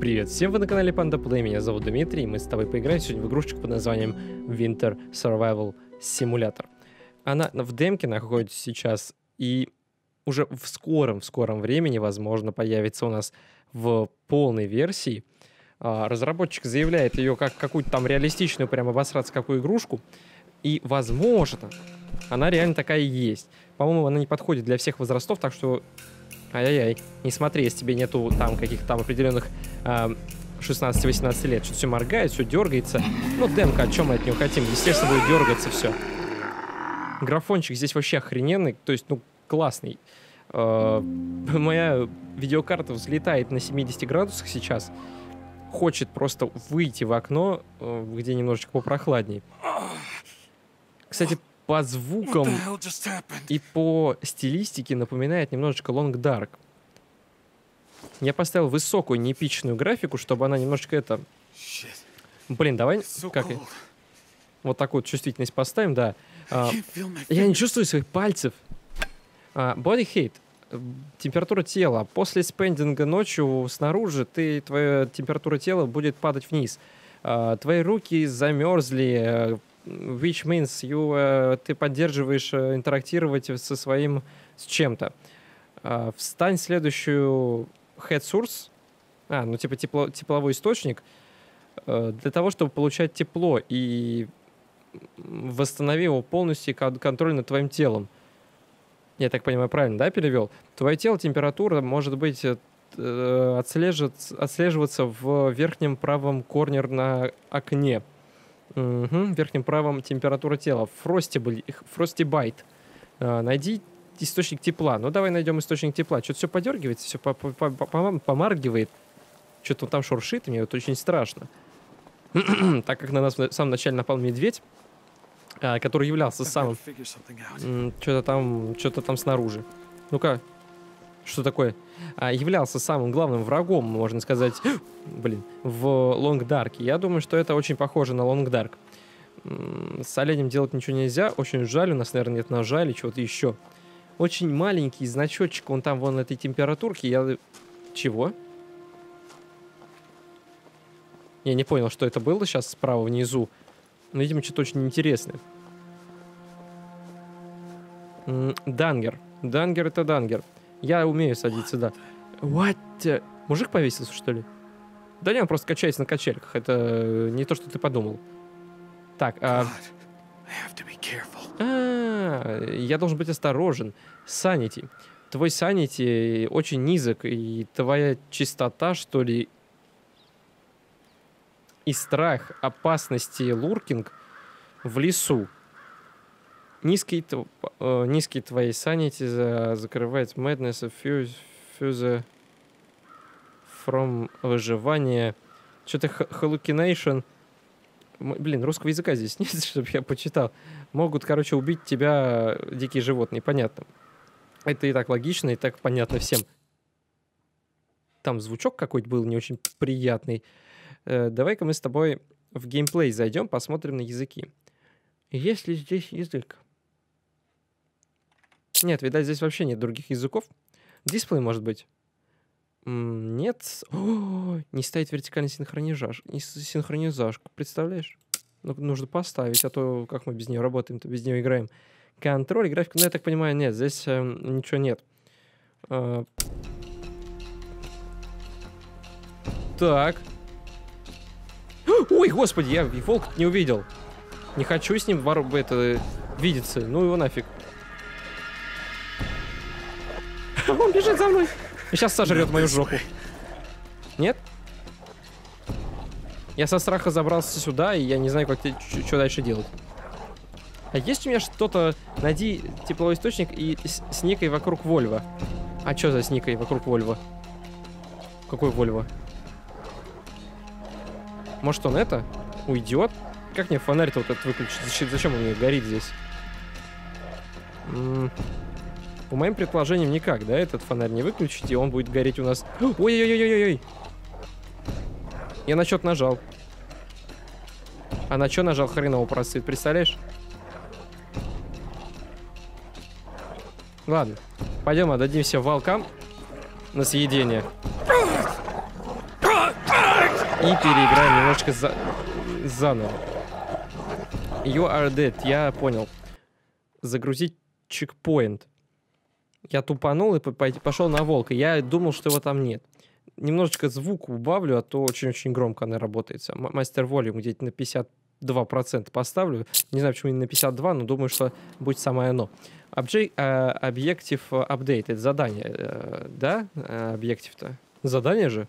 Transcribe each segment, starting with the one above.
Привет всем, вы на канале Panda Play, меня зовут Дмитрий, и мы с тобой поиграем сегодня в игрушечку под названием Winter Survival Simulator. Она в демке находится сейчас, и уже в скором, в скором времени, возможно, появится у нас в полной версии. А, разработчик заявляет ее как какую-то там реалистичную, прям обосраться какую игрушку, и, возможно, она реально такая и есть. По-моему, она не подходит для всех возрастов, так что Ай-яй-яй. Не смотри, если тебе нету там каких-то там определенных э, 16-18 лет. Что-то все моргает, все дергается. Ну, демка, о чем мы от него хотим? Естественно, будет дергаться все. Графончик здесь вообще охрененный. То есть, ну, классный. Э, моя видеокарта взлетает на 70 градусах сейчас. Хочет просто выйти в окно, э, где немножечко попрохладней. Кстати, по звукам и по стилистике напоминает немножечко Long Dark. Я поставил высокую, неэпичную графику, чтобы она немножечко это... Блин, давай как... Вот такую вот чувствительность поставим, да. А, я не чувствую своих пальцев. А, body heat. Температура тела. После спендинга ночью снаружи ты, твоя температура тела будет падать вниз. А, твои руки замерзли, which means you, uh, ты поддерживаешь uh, интерактировать со своим, с чем-то. Uh, встань следующую head source, а, ну типа тепло, тепловой источник, uh, для того, чтобы получать тепло и восстанови его полностью контроль над твоим телом. Я так понимаю, правильно, да, перевел? Твое тело, температура может быть отслеживаться в верхнем правом корнер на окне. Угу, верхнем правом температура тела. Frostable, Frostibite. А, найди источник тепла. Ну, давай найдем источник тепла. Что-то все подергивается, все помаргивает. Что-то там шуршит, мне это очень страшно. так как на нас в самом начале напал медведь, а, который являлся самым... Что-то там, что-то там снаружи. Ну-ка, что такое, а, являлся самым главным врагом, можно сказать, блин, в Long Dark. Я думаю, что это очень похоже на Long Dark. С оленем делать ничего нельзя, очень жаль, у нас, наверное, нет ножа или чего-то еще. Очень маленький значочек, он там вон этой температурки, я... Чего? Я не понял, что это было сейчас справа внизу. Но, видимо, что-то очень интересное. Дангер. Дангер это дангер. Я умею садиться, да. What? Мужик повесился, что ли? Да не, он просто качается на качельках. Это не то, что ты подумал. Так, а... А, я должен быть осторожен. Санити. Твой санити очень низок, и твоя чистота, что ли, и страх опасности луркинг в лесу Низкий, э, низкий твои санити за, закрывает madness fuse, fuse from выживание. Что-то hallucination. Блин, русского языка здесь нет, чтобы я почитал. Могут, короче, убить тебя дикие животные, понятно. Это и так логично, и так понятно всем. Там звучок какой-то был не очень приятный. Э, Давай-ка мы с тобой в геймплей зайдем, посмотрим на языки. Есть ли здесь язык? Нет, видать, здесь вообще нет других языков. Дисплей, может быть? Нет. О, не стоит вертикальный синхронизаж. Синхронизажку, представляешь? Ну, нужно поставить, а то как мы без нее работаем-то, без нее играем. Контроль, графика, ну, я так понимаю, нет, здесь э, ничего нет. Э, так. Ой, господи, я волк не увидел. Не хочу с ним вор... это, видеться. Ну его нафиг. Он бежит за мной. И сейчас сожрет мою жопу. Нет? Я со страха забрался сюда, и я не знаю, как что дальше делать. А есть у меня что-то... Найди тепловой источник и с, с никой вокруг Вольва. А что за с никой вокруг Вольва? Какой Вольва? Может он это? Уйдет? Как мне фонарь-то вот этот выключить? Зачем, зачем он мне горит здесь? М -м по моим предположениям, никак, да, этот фонарь не выключить, и он будет гореть у нас... Ой-ой-ой-ой-ой! Я на счет нажал. А на что нажал, хреново просыт, представляешь? Ладно, пойдем отдадимся волкам на съедение. И переиграем немножечко за... заново. You are dead, я понял. Загрузить чекпоинт. Я тупанул и пошел на волка. Я думал, что его там нет. Немножечко звук убавлю, а то очень-очень громко она работает. Мастер волюм где-то на 52% поставлю. Не знаю, почему именно на 52, но думаю, что будет самое оно. Object, uh, Objective Update. Это задание, uh, да? Объектив-то. Задание же?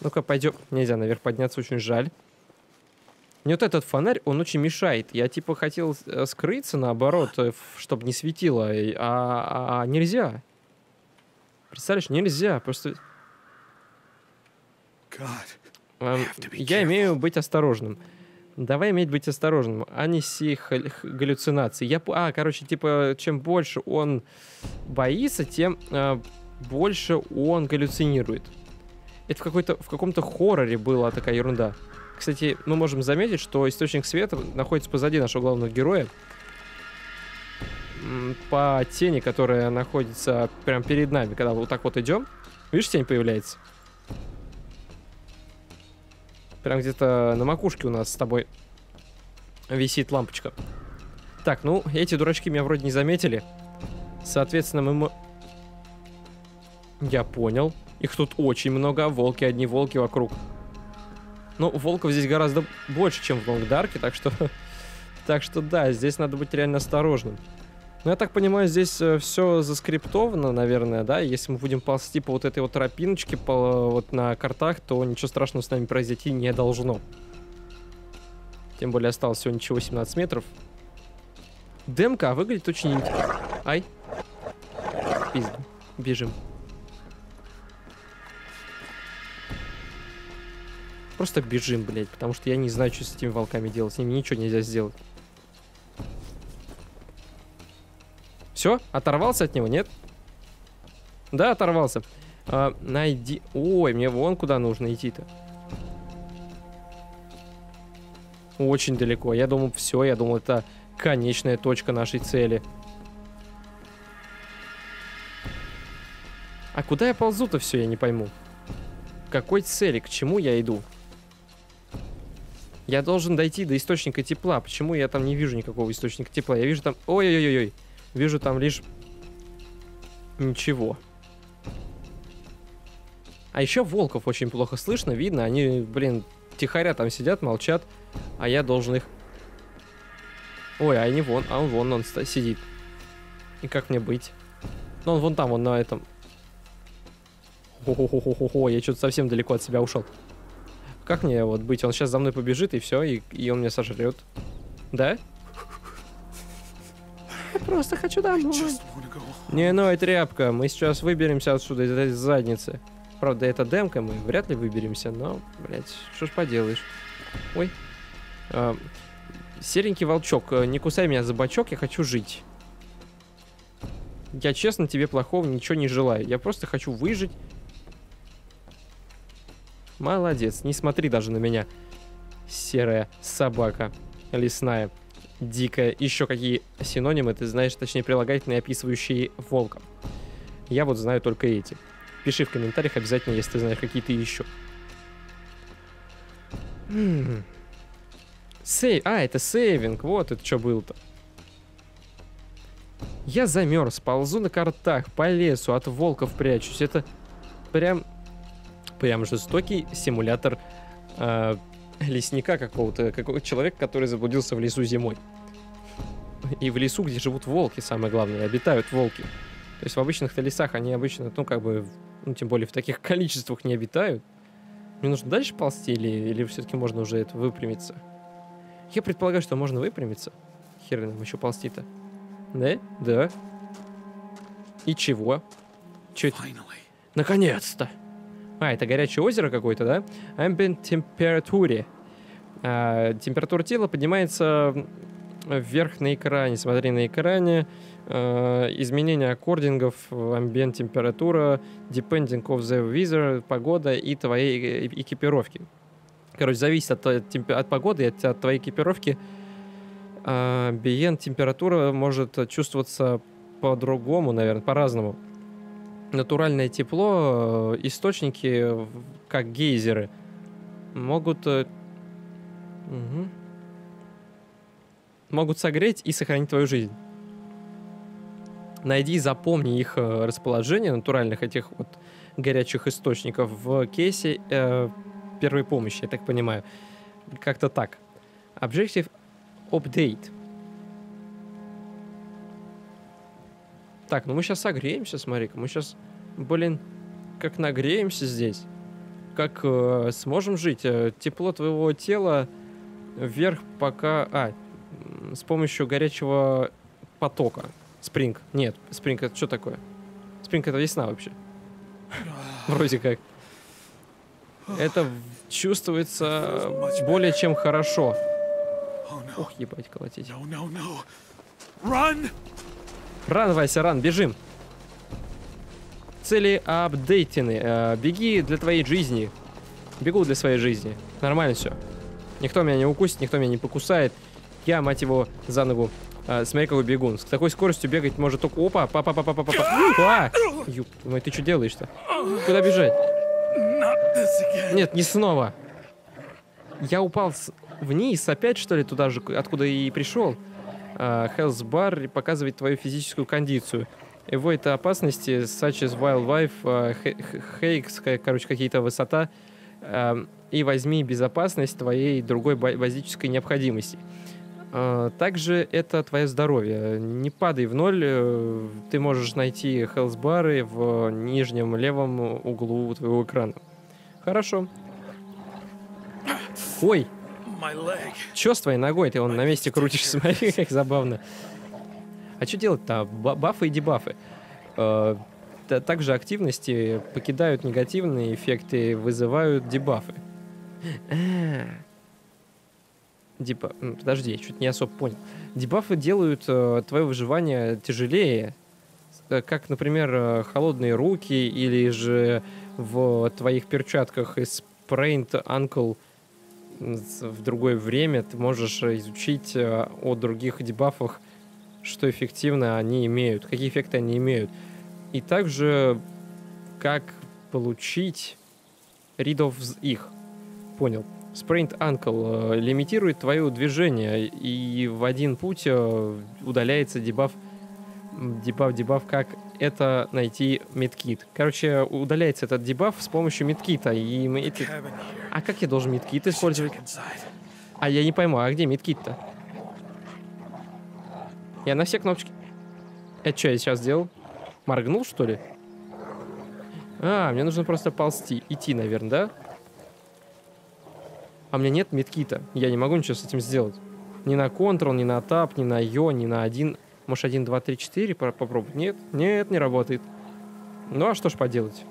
Ну-ка, пойдем. Нельзя наверх подняться, очень жаль. Мне вот этот фонарь, он очень мешает. Я типа хотел э, скрыться, наоборот, э, чтобы не светило, а, а, а нельзя. Представляешь, нельзя. Просто... God, я имею быть осторожным. Давай иметь быть осторожным, а не сих галлюцинаций. Я, а, короче, типа, чем больше он боится, тем э, больше он галлюцинирует. Это в, какой-то, в каком-то хорроре была такая ерунда. Кстати, мы можем заметить, что источник света находится позади нашего главного героя. По тени, которая находится прямо перед нами, когда вот так вот идем. Видишь, тень появляется? Прям где-то на макушке у нас с тобой висит лампочка. Так, ну, эти дурачки меня вроде не заметили. Соответственно, мы... Я понял. Их тут очень много, волки, одни волки вокруг. Ну, волков здесь гораздо больше, чем в Лонгдарке, так что... так что да, здесь надо быть реально осторожным. Ну, я так понимаю, здесь э, все заскриптовано, наверное, да? Если мы будем ползти по вот этой вот тропиночке по, вот на картах, то ничего страшного с нами произойти не должно. Тем более осталось всего ничего 17 метров. Демка выглядит очень интересно. Ай. Пизд. Бежим. Просто бежим, блядь, потому что я не знаю, что с этими волками делать. С ними ничего нельзя сделать. Все? Оторвался от него, нет? Да, оторвался. А, найди... Ой, мне вон куда нужно идти-то. Очень далеко. Я думал, все, я думал, это конечная точка нашей цели. А куда я ползу-то все, я не пойму. К какой цели, к чему я иду? Я должен дойти до источника тепла. Почему я там не вижу никакого источника тепла? Я вижу там... Ой-ой-ой-ой. Вижу там лишь ничего. А еще волков очень плохо слышно, видно. Они, блин, тихоря там сидят, молчат. А я должен их... Ой, а они вон, а он вон, он сидит. И как мне быть? Ну, он вон там, он на этом. Хо-хо-хо-хо-хо, я что-то совсем далеко от себя ушел. Как мне вот быть? Он сейчас за мной побежит, и все, и, и он меня сожрет. Да? Я просто хочу домой. Не, ну это тряпка. Мы сейчас выберемся отсюда из этой задницы. Правда, это демка, мы вряд ли выберемся, но, блядь, что ж поделаешь. Ой. А, серенький волчок, э, не кусай меня за бочок, я хочу жить. Я честно тебе плохого ничего не желаю. Я просто хочу выжить. Молодец, не смотри даже на меня. Серая собака лесная дикая. Еще какие синонимы ты знаешь, точнее прилагательные, описывающие волка. Я вот знаю только эти. Пиши в комментариях обязательно, если ты знаешь какие-то еще. Сейв. А, это сейвинг. Вот это что было-то. Я замерз, ползу на картах, по лесу, от волков прячусь. Это прям... Прям жестокий симулятор э, лесника какого-то, какого человека, который заблудился в лесу зимой. И в лесу, где живут волки, самое главное, обитают волки. То есть в обычных-то лесах они обычно, ну, как бы, ну, тем более в таких количествах не обитают. Мне нужно дальше ползти или, или все-таки можно уже это выпрямиться? Я предполагаю, что можно выпрямиться. Хер нам еще ползти-то. Да? Да. И чего? Че это? Наконец-то! А, это горячее озеро какое-то, да? Ambient температуре. А, температура тела поднимается вверх на экране. Смотри на экране. А, изменение аккордингов, ambient температура, depending of the weather, погода и твоей экипировки. Короче, зависит от, от погоды и от, от твоей экипировки. Ambient температура может чувствоваться по-другому, наверное, по-разному натуральное тепло, э, источники, как гейзеры, могут... э, мгм. Могут согреть и сохранить твою жизнь. Найди и запомни их э, расположение, натуральных этих вот горячих источников в кейсе э, первой помощи, я так понимаю. Как-то так. Objective Update. Так, ну мы сейчас согреемся, смотри-ка. Мы сейчас, блин, как нагреемся здесь. Как э, сможем жить. Э, тепло твоего тела вверх пока... А, с помощью горячего потока. Спринг. Нет, спринг это что такое? Спринг это весна вообще. Вроде как. Это чувствуется более чем хорошо. Ух, ебать, колотить. Ран, Вася, ран, бежим. Цели апдейтены. Э, беги для твоей жизни. Бегу для своей жизни. Нормально все. Никто меня не укусит, никто меня не покусает. Я, мать его, за ногу. Э, смотри, какой бегун. С такой скоростью бегать может только... Опа, папа, папа, папа, папа. А! Твою мать, ты что делаешь-то? Куда бежать? Нет, не снова. Я упал с- вниз опять, что ли, туда же, откуда и пришел. Health Bar показывает твою физическую кондицию. Avoid опасности, such as wildlife, hakes, ка- короче, какие-то высота, а, и возьми безопасность твоей другой ба- базической необходимости. Также это твое здоровье. Не падай в ноль. э, Ты можешь найти health бары в нижнем левом углу твоего экрана. Хорошо. Ой. Чё с твоей ногой? Ты он на месте крутишься, смотри, как забавно. А что делать-то? Ба- Бафы и дебафы. Э, та- Также активности покидают негативные эффекты, вызывают дебафы. Деба- м, Подожди, я чуть не особо понял. Дебафы делают э, твое выживание тяжелее. Э, Как, например, э, холодные руки или же в твоих перчатках из Sprained Ankle в другое время ты можешь э, изучить э, о других дебафах, что эффективно они имеют, какие эффекты они имеют. И также как получить of их. Понял. Sprained Ankle э, лимитирует твое движение, и в один путь удаляется дебаф, дебаф, дебаф, как это найти медкит. Короче, удаляется этот дебаф с помощью медкита, и мы эти... А как я должен медкит использовать? А я не пойму, а где медкит-то? Я на все кнопочки... Это что я сейчас сделал? Моргнул, что ли? А, мне нужно просто ползти. Идти, наверное, да? А у меня нет медкита. Я не могу ничего с этим сделать. Ни на Ctrl, ни на Tab, ни на Ё, ни на один... Может, 1, 2, 3, 4 по- попробовать? Нет, нет, не работает. Ну, а что ж поделать?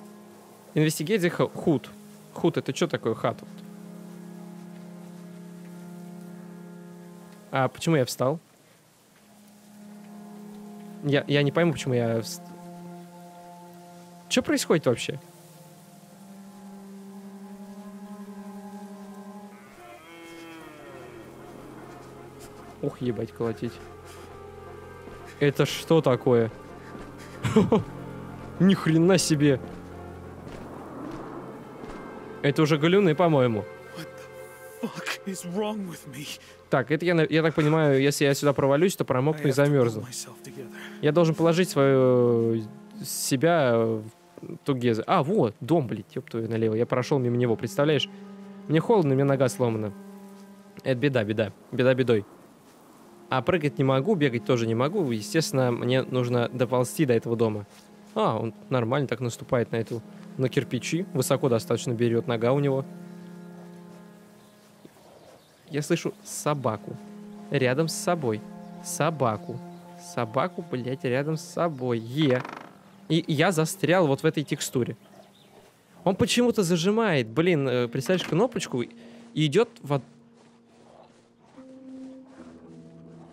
Investigate hu- HUD — это что такое хат? А почему я встал? Я, я не пойму, почему я... Что происходит вообще? Ух, ебать, колотить. Это что такое? Ни хрена себе. Это уже галюны, по-моему. Так, это я, я так понимаю, если я сюда провалюсь, то промокну и замерзну. Я должен положить свою э, себя тугезы. А, вот, дом, блядь, ёб твою налево. Я прошел мимо него, представляешь? Мне холодно, у меня нога сломана. Это беда, беда. Беда бедой. А прыгать не могу, бегать тоже не могу. Естественно, мне нужно доползти до этого дома. А, он нормально так наступает на эту, на кирпичи. Высоко достаточно берет нога у него. Я слышу собаку. Рядом с собой. Собаку. Собаку, блядь, рядом с собой. Е. И я застрял вот в этой текстуре. Он почему-то зажимает, блин, э, представляешь, кнопочку и идет в...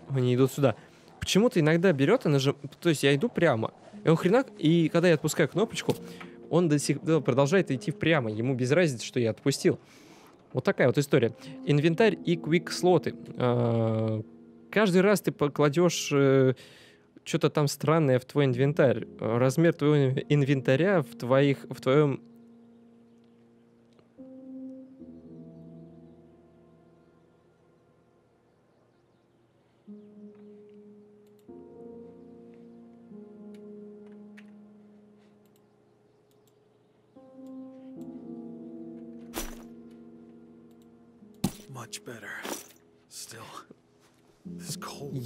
Они идут сюда. Почему-то иногда берет и нажим... То есть я иду прямо. И он хренак... И когда я отпускаю кнопочку, он до сих пор продолжает идти прямо. Ему без разницы, что я отпустил. Вот такая вот история. Инвентарь и квик-слоты. А, Каждый раз ты покладешь что-то там странное в твой инвентарь. Размер твоего инвентаря в, твоих, в твоем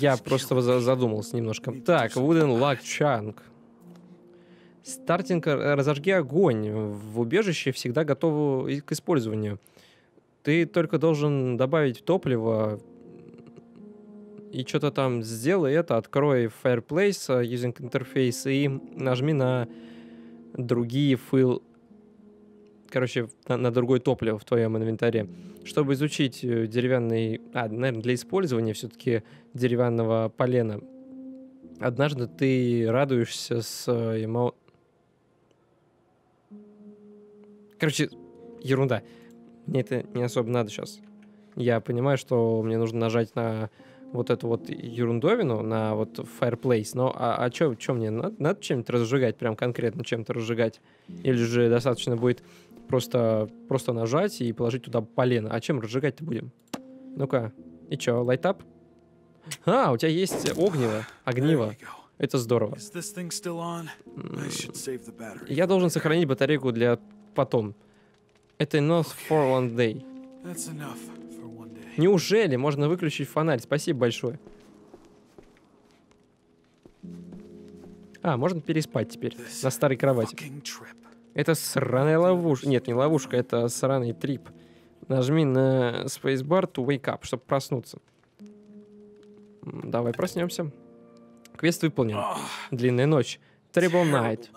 Я просто задумался немножко. Так, Wooden Luck Chunk. Стартинг, э, разожги огонь. В убежище всегда готово и к использованию. Ты только должен добавить топливо и что-то там сделай это, открой Fireplace э, using interface и нажми на другие файл, короче, на, на другое топливо в твоем инвентаре. Чтобы изучить э, деревянный, а, наверное, для использования все-таки деревянного полена. Однажды ты радуешься с э, эмо- Короче, ерунда. Мне это не особо надо сейчас. Я понимаю, что мне нужно нажать на вот эту вот ерундовину, на вот Fireplace. Но а, а что мне? Надо, надо чем-то разжигать, прям конкретно чем-то разжигать? Или же достаточно будет просто, просто нажать и положить туда полено? А чем разжигать-то будем? Ну-ка. И чё, лайтап? А, у тебя есть огниво, огниво. Это здорово. Я должен сохранить батарейку для потом. Это enough for one day. That's enough. Неужели можно выключить фонарь? Спасибо большое. А, можно переспать теперь на старой кровати. Это сраная ловушка. Нет, не ловушка, это сраный трип. Нажми на spacebar to wake up, чтобы проснуться. Давай проснемся. Квест выполнен. Длинная ночь. Terrible night.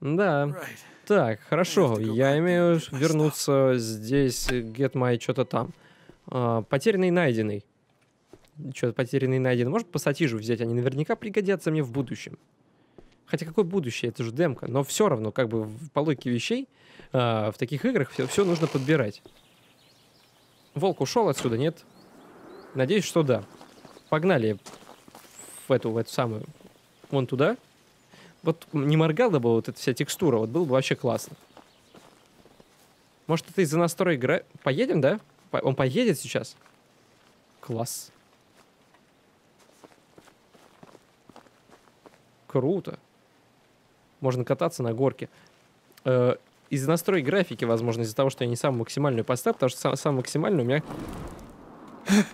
Да. Right. Так, хорошо. Я имею вернуться здесь, get my что-то там. А, потерянный найденный. Что-то потерянный найденный. Может пассатижу взять? Они наверняка пригодятся мне в будущем. Хотя какое будущее? Это же демка. Но все равно, как бы в- по логике вещей, а, в таких играх все, нужно подбирать. Волк ушел отсюда, нет? Надеюсь, что да. Погнали в эту, в эту самую, вон туда. Вот не моргала бы вот эта вся текстура, вот было бы вообще классно. Может, это из-за настроя игра... Поедем, да? По- Он поедет сейчас? Класс. Круто. Можно кататься на горке. Э, из-за настроя графики, возможно, из-за того, что я не самую максимальную поставил, потому что сам, самую максимальную у меня...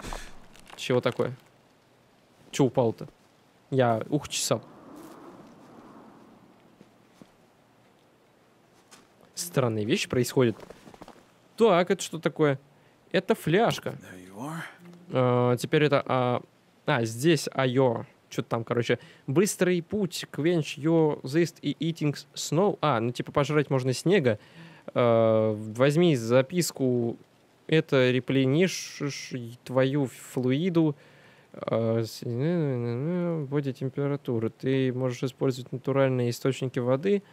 Чего такое? Че упал-то? Я ух чесал. Странные вещи происходят. Так, это что такое? Это фляжка. А, теперь это... А, а, здесь айо. Что-то там, короче. Быстрый путь, quench your thirst и eating snow. А, ну типа пожрать можно снега. А, возьми записку. Это реплинишь твою флуиду. а, вводе температуры. Ты можешь использовать натуральные источники воды.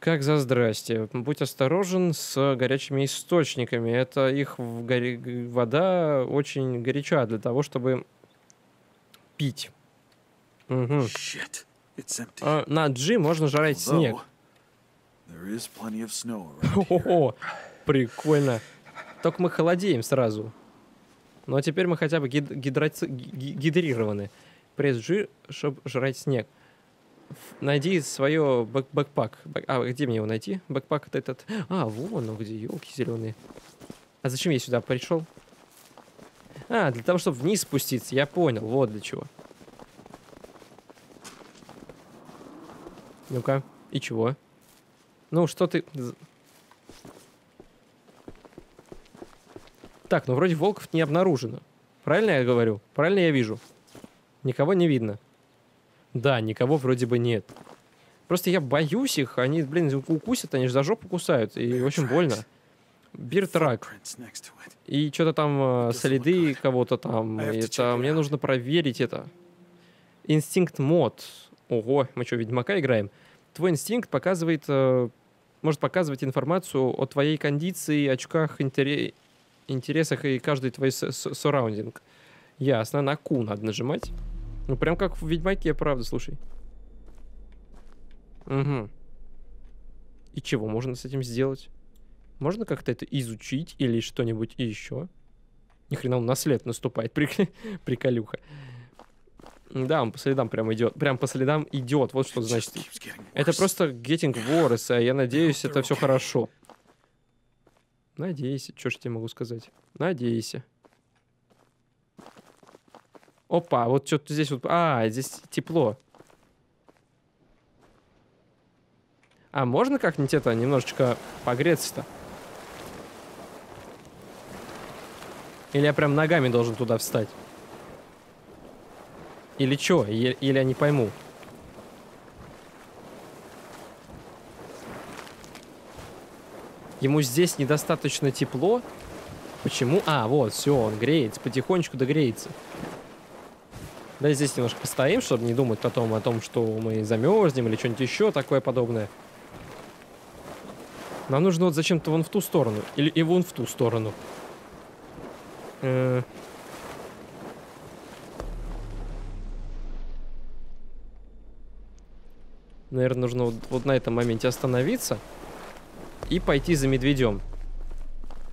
Как за здрасте. Будь осторожен с горячими источниками. Это их горе- вода очень горяча для того, чтобы пить. Мгм. Shit. А, на G можно жрать снег. Although. О, прикольно. Только мы холодеем сразу. Но теперь мы хотя бы гид- гидроци- ги- гидрированы. Пресс G, чтобы жрать снег. Найди свое back backpack. Back- А, где мне его найти? Backpack это этот. А, вон он где, елки зеленые. А зачем я сюда пришел? А, для того, чтобы вниз спуститься. Я понял, вот для чего. Ну-ка, и чего? Ну, что ты... Так, ну вроде волков не обнаружено. Правильно я говорю? Правильно я вижу? Никого не видно. Да, никого вроде бы нет. Просто я боюсь их, они, блин, укусят, они же за жопу кусают, и очень больно. Биртрак. И что-то там э, следы кого-то там. Это мне нужно проверить это. Инстинкт мод. Ого, мы что, Ведьмака играем? Твой инстинкт показывает, э, может показывать информацию о твоей кондиции, очках, интере- интересах и каждый твой сораундинг. Ясно, на Q надо нажимать. Ну, прям как в Ведьмаке, правда, слушай. Угу. И чего можно с этим сделать? Можно как-то это изучить или что-нибудь еще? Ни хрена он на след наступает, прик- приколюха. Да, он по следам прям идет. Прям по следам идет. Вот что значит. Это просто getting worse, а я надеюсь, это все хорошо. Надейся. Что ж тебе могу сказать? Надейся. Опа, вот что-то здесь вот... А, здесь тепло. А можно как-нибудь это немножечко погреться-то? Или я прям ногами должен туда встать? Или что? Или я не пойму? Ему здесь недостаточно тепло? Почему? А, вот, все, он греется, потихонечку догреется. Да, здесь немножко постоим, чтобы не думать потом о том, что мы замерзнем или что-нибудь еще такое подобное. Нам нужно вот зачем-то вон в ту сторону. Или и вон в ту сторону. Э Наверное, нужно вот, вот на этом моменте остановиться и пойти за медведем.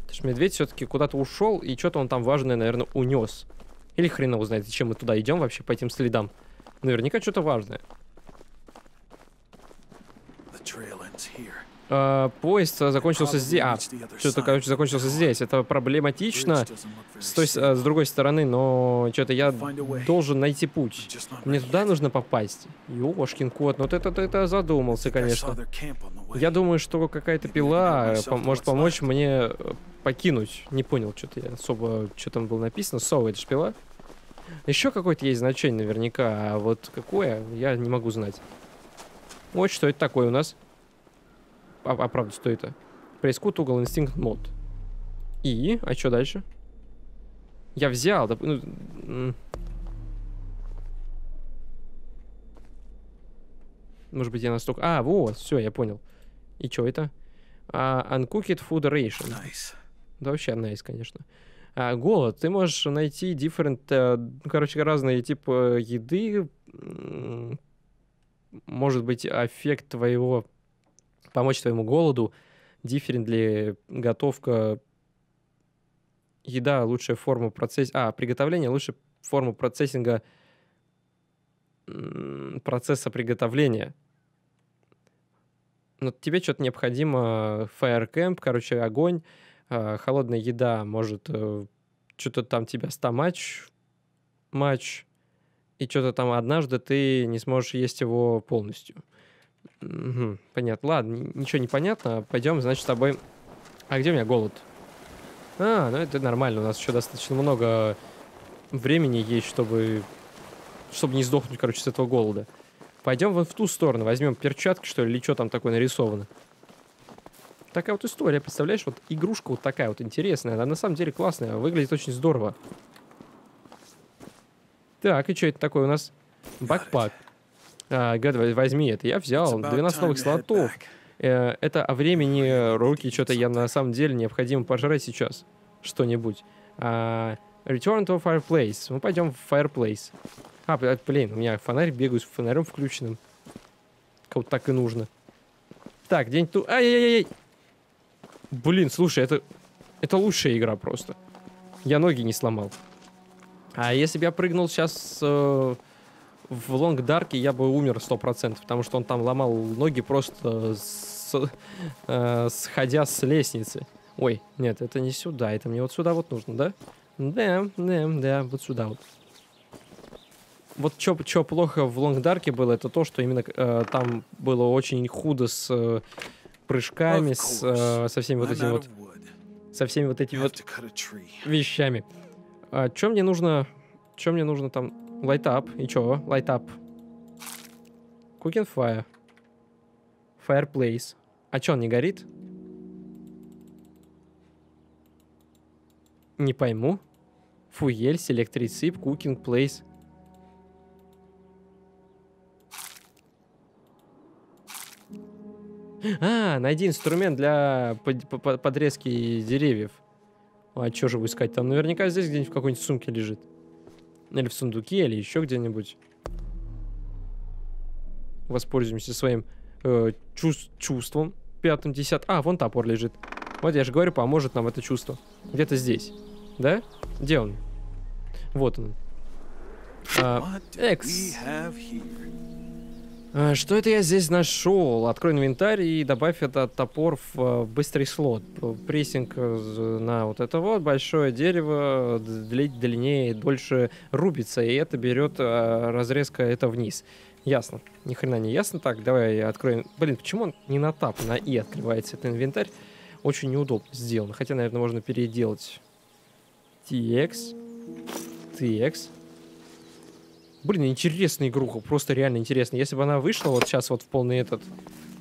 Потому что медведь все-таки куда-то ушел, и что-то он там важное, наверное, унес. Или хрен его знает, зачем мы туда идем вообще по этим следам. Наверняка что-то важное. А, поезд а, закончился здесь. А, что-то, короче, закончился здесь. Это проблематично с, той, с, с другой стороны, но что-то я должен найти путь. Мне туда нужно попасть. Ёшкин кот, ну вот это, это задумался, конечно. Я думаю, что какая-то пила э, может помочь мне э, покинуть. Не понял, что-то я особо, что там было написано. Сова, это ж пила? Еще какое-то есть значение наверняка, а вот какое, я не могу знать. Вот что это такое у нас. А, правда, что это? Прескут угол инстинкт мод. И? А что дальше? Я взял. доп- ну. Может быть, я настолько... А, вот, все, я понял. И что это? А, uncooked food ration. Nice. Да вообще nice, конечно. А, голод. Ты можешь найти different, ну, короче, разные типы еды. Может быть, эффект твоего, помочь твоему голоду. Different ли готовка еда лучшая форма процесс... А, приготовление лучшая форма процессинга процесса приготовления. Но тебе что-то необходимо, camp, короче, огонь, а, холодная еда может что-то там тебя стомач, матч, и что-то там однажды ты не сможешь есть его полностью. Мгм, понятно. Ладно, ничего не понятно. Пойдем, значит, с тобой... А где у меня голод? А, ну это нормально. У нас еще достаточно много времени есть, чтобы... Чтобы не сдохнуть, короче, с этого голода. Пойдем вот в ту сторону. Возьмем перчатки, что ли, или что там такое нарисовано. Такая вот история, представляешь? Вот игрушка вот такая вот интересная. Она на самом деле классная, выглядит очень здорово. Так, и что это такое у нас? Бакпак. А, возьми это. Я взял about 12 time новых слотов. Э, это о времени руки, что-то я на самом деле необходимо пожрать сейчас. Что-нибудь. А, return to fireplace. Мы пойдем в fireplace. А, блин, у меня фонарь бегаю с фонарем включенным. Как вот так и нужно. Так, день ту... Ай-яй-яй! Блин, слушай, это... Это лучшая игра просто. Я ноги не сломал. А если бы я прыгнул сейчас в Лонг Дарке, я бы умер 100%, потому что он там ломал ноги просто с- э, сходя с лестницы. Ой, нет, это не сюда, это мне вот сюда вот нужно, да? Да, да, да, вот сюда вот. Вот что плохо в Лонг Дарке было, это то, что именно э, там было очень худо с э, прыжками, с, э, со всеми вот этими вот, со всеми вот этими вот вещами. А что мне нужно? Что мне нужно там? Light up. И чё? Light up. Cooking fire. Fireplace. А чё, он не горит? Не пойму. Фуель, select recipe, cooking place. А, найди инструмент для под- по- по- подрезки деревьев. А что же вы искать? Там наверняка здесь где-нибудь в какой-нибудь сумке лежит. Или в сундуке, или еще где-нибудь. Воспользуемся своим э, чувс- чувством. Пятым, десятым. А, вон топор лежит. Вот я же говорю, поможет нам это чувство. Где-то здесь. Да? Где он? Вот он. А, What Что это я здесь нашел? Открой инвентарь и добавь этот топор в э, быстрый слот. Pressing э, на вот это вот большое дерево дли- длиннее, дольше рубится, и это берет э, разрезка это вниз. Ясно. Ни хрена не ясно. Так, давай я открою. Блин, почему он не на Tab, на I открывается этот инвентарь? Очень неудобно сделано. Хотя, наверное, можно переделать. Тэкс. TX. Блин, интересная игруха, просто реально интересная. Если бы она вышла вот сейчас вот в полный этот,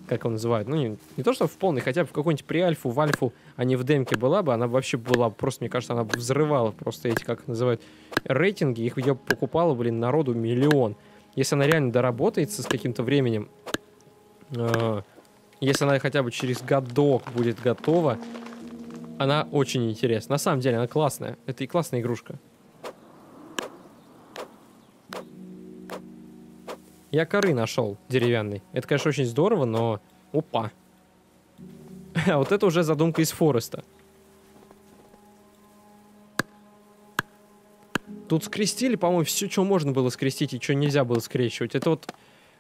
как его называют, ну не, не то, что в полный, хотя бы в какой-нибудь преальфу, в альфу, а не в демке была бы, она вообще была, бы просто, мне кажется, она бы взрывала просто эти, как называют, рейтинги, их ее покупало, блин, народу миллион. Если она реально доработается с каким-то временем, э, если она хотя бы через годок будет готова, она очень интересна. На самом деле, она классная. Это и классная игрушка. Я коры нашел деревянный. Это, конечно, очень здорово, но... Опа. А вот это уже задумка из Фореста. Тут скрестили, по-моему, все, что можно было скрестить и что нельзя было скрещивать. Это вот...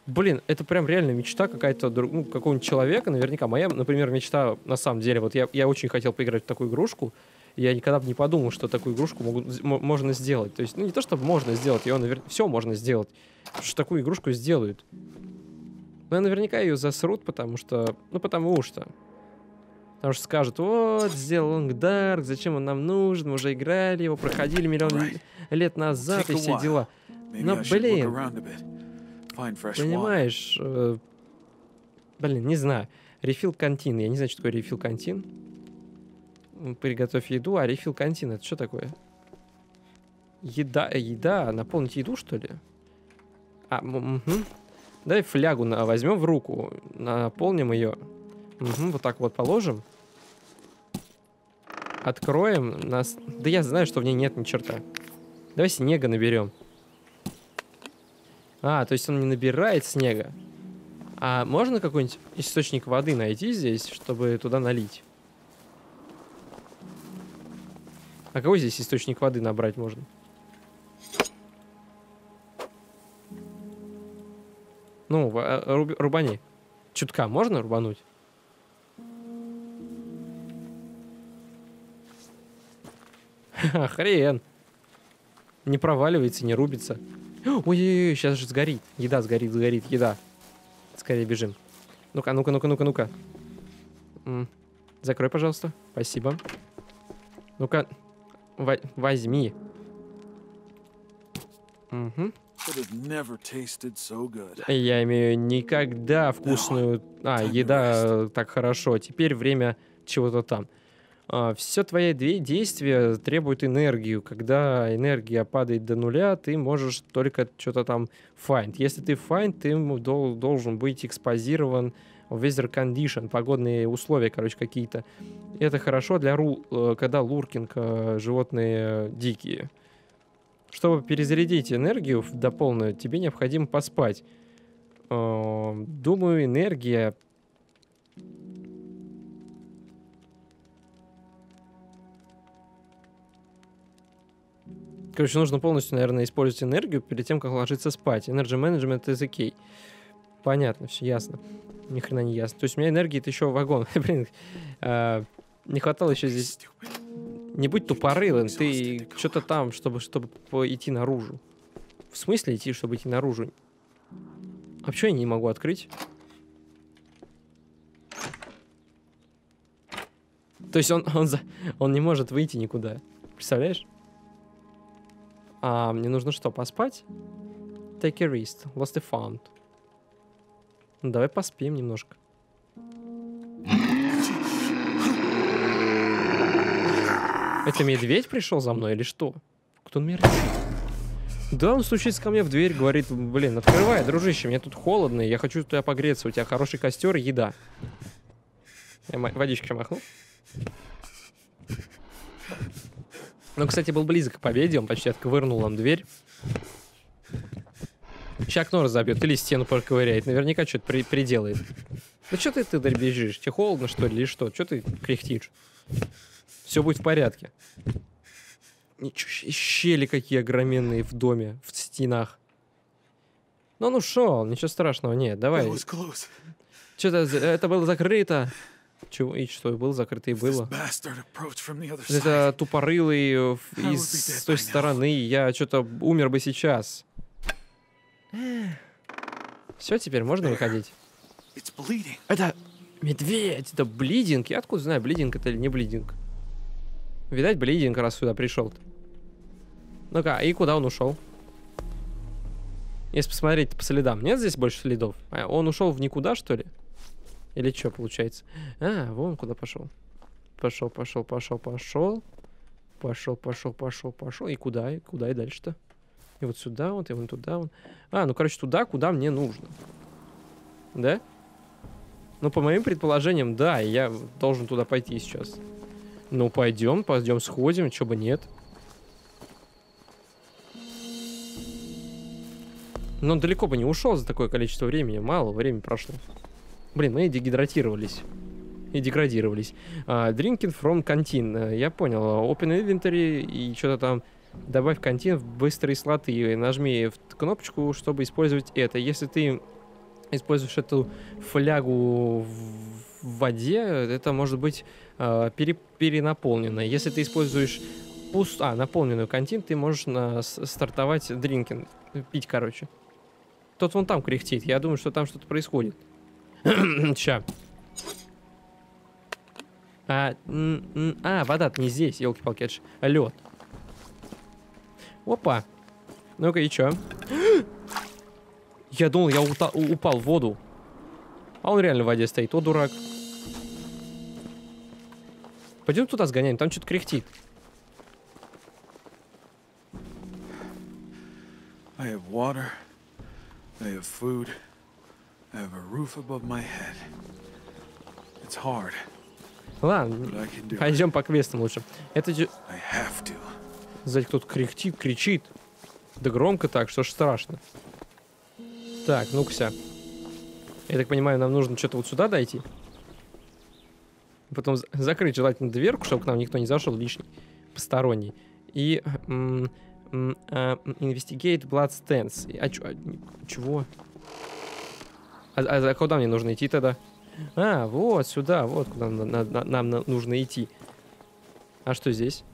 Блин, это прям реально мечта какая-то ну, какого-нибудь человека, наверняка. Моя, например, мечта, на самом деле, вот я, я очень хотел поиграть в такую игрушку, я никогда бы не подумал, что такую игрушку могут, можно сделать. То есть, ну не то, чтобы можно сделать, ее, наверное, все можно сделать, что такую игрушку сделают. Но наверняка ее засрут, потому что, ну потому что. Потому что скажут, вот, сделал Long Dark, зачем он нам нужен, мы уже играли его, проходили миллион Right. лет назад Take и все дела. Maybe look блин. Понимаешь, э, блин, не знаю. Рефил кантин. Я не знаю, что такое рефил кантин. Приготовь еду, а рефил кантин это что такое? Еда, э, еда, наполнить еду, что ли? А, мгм. Давай флягу на, возьмем в руку, наполним ее. Мгм, вот так вот положим. Откроем. Нас... Да я знаю, что в ней нет ни черта. Давай снега наберем. А, то есть он не набирает снега. А можно какой-нибудь источник воды найти здесь, чтобы туда налить? А какой здесь источник воды набрать можно? Ну, э, руби- рубани. Чутка можно рубануть? Хрен. Не проваливается, не рубится. Ой-ой-ой, сейчас же сгорит. Еда сгорит, сгорит, еда. Скорее бежим. Ну-ка, ну-ка, ну-ка, ну-ка, ну-ка. Закрой, пожалуйста. Спасибо. Ну-ка, во- возьми. Good. Я имею никогда вкусную... А, еда э, так хорошо. Теперь время чего-то там. все твои действия требуют энергию. Когда энергия падает до нуля, ты можешь только что-то там find. Если ты find, ты дол- должен быть экспозирован weather condition, погодные условия, короче, какие-то. Это хорошо для ру, э, когда луркинг, э, животные дикие. Чтобы перезарядить энергию до полную, тебе необходимо поспать. Э, Думаю, энергия... Короче, нужно полностью, наверное, использовать энергию перед тем, как ложиться спать. Energy management is okay. Понятно, все ясно. Ни хрена не ясно. То есть у меня энергии-то еще вагон. Блин, э, не хватало еще здесь... Не будь тупорылым, ты что-то там, чтобы, чтобы идти наружу. В смысле идти, чтобы идти наружу? А почему я не могу открыть? То есть он, он, за- он не может выйти никуда. Представляешь? А мне нужно что, поспать? Take a rest. Lost a found. Ну, давай поспим немножко. Это медведь пришел за мной или что? Кто он мерзкий? Да, он стучится ко мне в дверь, говорит, блин, открывай, дружище, мне тут холодно, я хочу тебя погреться, у тебя хороший костер еда. Я водичкой махнул. Ну, кстати, был близок к победе, он почти отковырнул нам дверь. Сейчас окно разобьет или стену проковыряет. Наверняка что-то при- приделает. Да что ты ты бежишь? Тебе холодно, что ли, или что? Что ты кряхтишь? Все будет в порядке. Ничего, щели какие огроменные в доме, в стенах. Но он ушел, ничего страшного, нет, давай. Что-то это было закрыто. Чего? И что, было закрыто и было. Это тупорылый э, из с той стороны. Я что-то умер бы сейчас. Все, теперь можно выходить. Это медведь, это блидинг. Я откуда знаю, блидинг это или не блидинг? Видать, блидинг, раз сюда пришел. Ну-ка, и куда он ушел? Если посмотреть по следам, нет здесь больше следов? А, он ушел в никуда, что ли? Или что получается? А, вон куда пошел. Пошел, пошел, пошел, пошел. Пошел, пошел, пошел, пошел. И куда? И куда и дальше-то? И вот сюда, вот, и вон туда. Вон. А, ну, короче, туда, куда мне нужно. Да? Ну, по моим предположениям, да, я должен туда пойти сейчас. Ну, пойдем, пойдем, сходим, чего бы нет. Но он далеко бы не ушел за такое количество времени. Мало времени прошло. Блин, мы и дегидратировались. И деградировались. А, drinking from canteen. Э, Я понял. Open inventory и что-то там добавь контин в быстрые слоты. И нажми в кнопочку, чтобы использовать это. Если ты используешь эту флягу в воде, это может быть э, пере- перенаполнено. Если ты используешь пуст... а, наполненную контин, ты можешь на... стартовать дринкинг. Пить, короче. Тот вон там кряхтит. Я думаю, что там что-то происходит. Ща. А, а вода не здесь, елки-палки, это ж лед. Опа. Ну-ка, и чё? Я думал, я упал в воду. А он реально в воде стоит. О, дурак. Пойдем туда сгоняем, там что-то кряхтит. I have water. I have food. I have a roof above my head. It's hard, Ладно, пойдем по квестам лучше. Это же... I have to. Сзади кто-то кряхтит, кричит. Да громко так, что ж страшно. Так, ну-ка. Я так понимаю, нам нужно что-то вот сюда дойти. Потом за- закрыть желательно дверку, чтобы к нам никто не зашел лишний, посторонний. И а, investigate blood. И- А, чё- а, чего? А, а за- куда мне нужно идти тогда? А, вот сюда, вот куда на- на- на- нам на- нужно идти. А что здесь?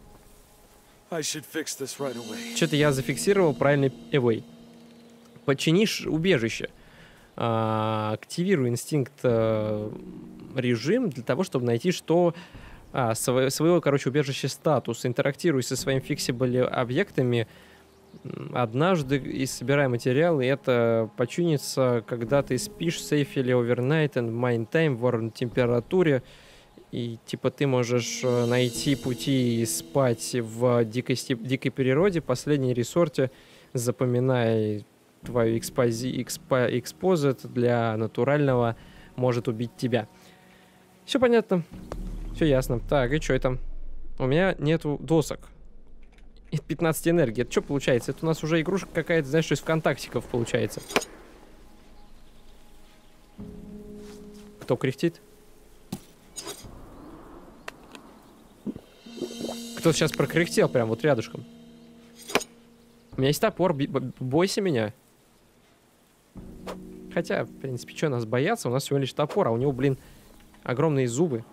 Что-то я зафиксировал правильный away. Починишь убежище. А, активируй инстинкт э, режим для того, чтобы найти, что а, сво- своего, короче, убежища статус. Интерактируй со своими фиксибли объектами однажды и собирай материалы. И это починится, когда ты спишь, сейф или overnight and mind time в температуре. И типа ты можешь э, найти пути спать в дикой, степ- дикой природе, последней ресорте, запоминай твою экспози, экспо, экспозит для натурального может убить тебя. Все понятно. Все ясно. Так, и что это? У меня нету досок. И 15 энергии. Это что получается? Это у нас уже игрушка какая-то, знаешь, из ВКонтактиков получается. Кто кряхтит? Кто сейчас прокряхтел прям вот рядышком. У меня есть топор, бойся меня. Хотя, в принципе, что нас бояться? У нас всего лишь топор, а у него, блин, огромные зубы.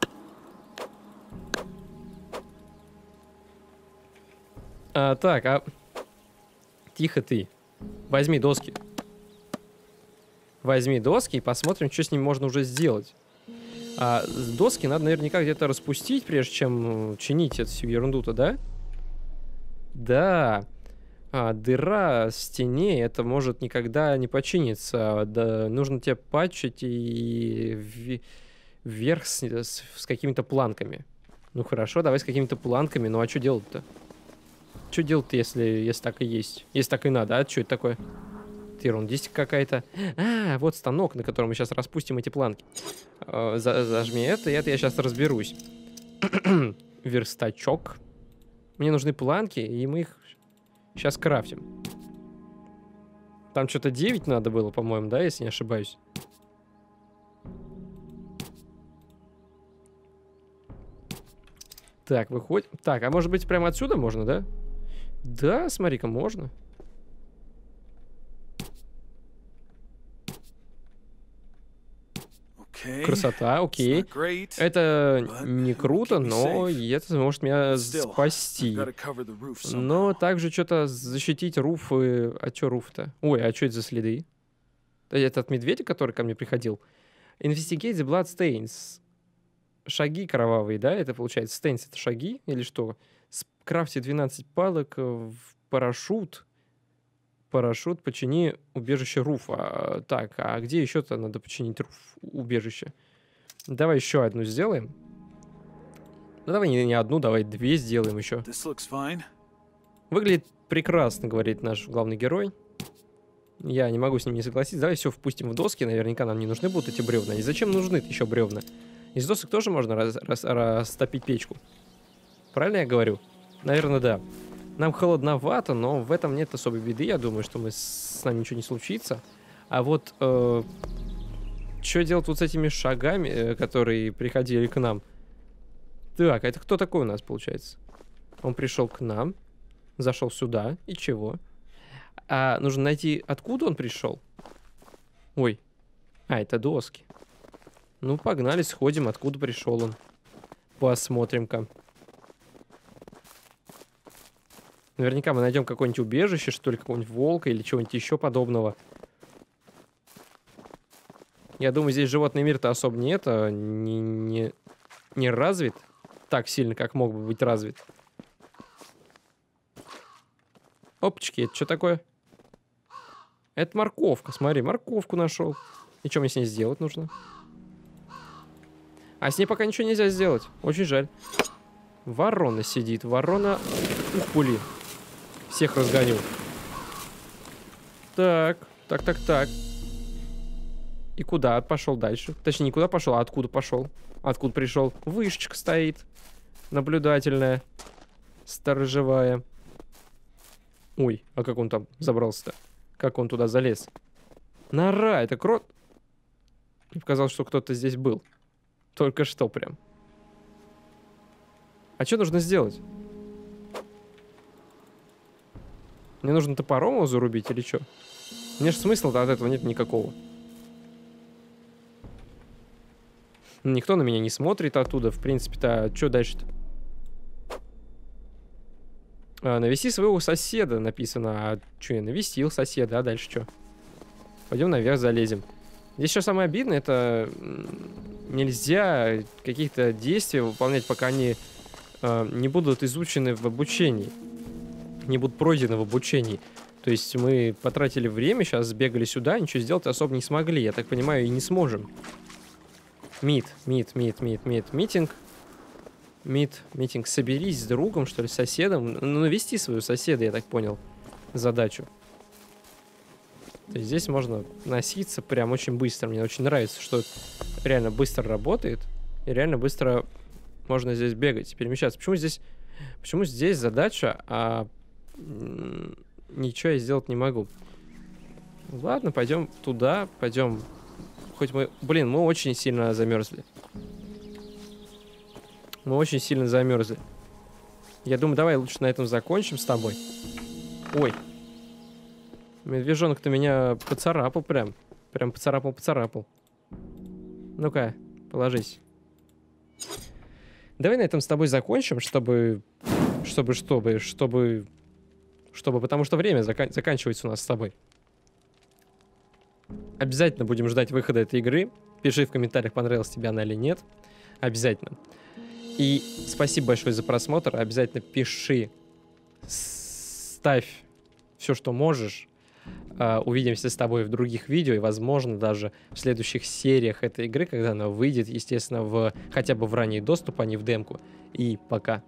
А, так, а... Тихо ты. Возьми доски. Возьми доски и посмотрим, что с ними можно уже сделать. А доски надо наверняка где-то распустить, прежде чем э, чинить эту всю ерунду-то, да? Да. А, дыра в стене, это может никогда не починиться. Да, нужно тебе патчить и ве- вверх с, с- с какими-то планками. Ну хорошо, давай с какими-то планками. Ну а что делать-то? Что делать-то, если, если так и есть? Если так и надо, а что это такое? Это ерундистика какая-то. А, вот станок, на котором мы сейчас распустим эти планки. Э, за- зажми это, и это я сейчас разберусь. Верстачок. Мне нужны планки, и мы их сейчас крафтим. Там что-то 9 надо было, по-моему, да, если не ошибаюсь. Так, выходит. Так, а может быть прямо отсюда можно, да? Да, смотри-ка, можно. Красота, окей. Это не круто, но это может меня спасти. Но также что-то защитить руфы. А что руф-то? Ой, а что это за следы? Это от медведя, который ко мне приходил? Investigate the blood stains. Шаги кровавые, да? Это получается stains это шаги или что? Скрафти 12 палок э, в парашют. Парашют почини убежище руфа. А, Так, а где еще-то надо починить руф убежище? Давай еще одну сделаем. Ну давай не, не одну, давай две сделаем еще. Выглядит прекрасно, говорит наш главный герой. Я не могу с ним не согласиться. Давай все впустим в доски. Наверняка нам не нужны будут эти бревна. И зачем нужны еще бревна? Из досок тоже можно раз- раз- растопить печку. Правильно я говорю? Наверное, да. Нам холодновато, но в этом нет особой беды. Я думаю, что мы с, нами ничего не случится. А вот что делать вот с этими шагами, э, которые приходили к нам? Так, а это кто такой у нас получается? Он пришел к нам, зашел сюда, и чего? А нужно найти, откуда он пришел. Ой, а, это доски. Ну, погнали, сходим, откуда пришел он. Посмотрим-ка. Наверняка мы найдем какое-нибудь убежище, что ли, какого-нибудь волка или чего-нибудь еще подобного. Я думаю, здесь животный мир-то особо нет, а не, не, не развит так сильно, как мог бы быть развит. Опачки, это что такое? Это морковка, смотри, морковку нашел. И что мне с ней сделать нужно? А с ней пока ничего нельзя сделать. Очень жаль. Ворона сидит. Ворона... Ух, блин. Всех разгоню. Так, так, так, так. И куда пошел дальше? Точнее, не куда пошел, а откуда пошел? Откуда пришел? Вышечка стоит. Наблюдательная. Сторожевая. Ой, а как он там забрался-то? Как он туда залез? Нора, это крот? Мне показалось, что кто-то здесь был. Только что прям. А что нужно сделать? Мне нужно топором его зарубить или что? Мне же смысла-то от этого нет никакого. Никто на меня не смотрит оттуда, в принципе-то. А что дальше-то? А, навести своего соседа написано. А что я навестил соседа, а дальше что? Пойдем наверх залезем. Здесь еще самое обидное, это нельзя каких-то действий выполнять, пока они э, не будут изучены в обучении, не будут пройдены в обучении. То есть мы потратили время, сейчас сбегали сюда, ничего сделать особо не смогли. Я так понимаю, и не сможем. Мид, мид, мид, мид, мид, митинг. Мид, митинг. Соберись с другом, что ли, с соседом. Ну, навести своего соседа, я так понял, задачу. То есть здесь можно носиться прям очень быстро. Мне очень нравится, что реально быстро работает. И реально быстро можно здесь бегать, перемещаться. Почему здесь, почему здесь задача, а ничего я сделать не могу? Ладно, пойдем туда, пойдем. Хоть мы... Блин, мы очень сильно замерзли. Мы очень сильно замерзли. Я думаю, давай лучше на этом закончим с тобой. Ой. Медвежонок-то меня поцарапал прям. Прям поцарапал, поцарапал. Ну-ка, положись. Давай на этом с тобой закончим, чтобы... Чтобы, чтобы, чтобы... Чтобы, потому что время закан- заканчивается у нас с тобой. Обязательно будем ждать выхода этой игры. Пиши в комментариях, понравилась тебе она или нет. Обязательно. И спасибо большое за просмотр. Обязательно пиши, ставь все, что можешь. А, Увидимся с тобой в других видео и, возможно, даже в следующих сериях этой игры, когда она выйдет, естественно, в хотя бы в ранний доступ, а не в демку. И пока.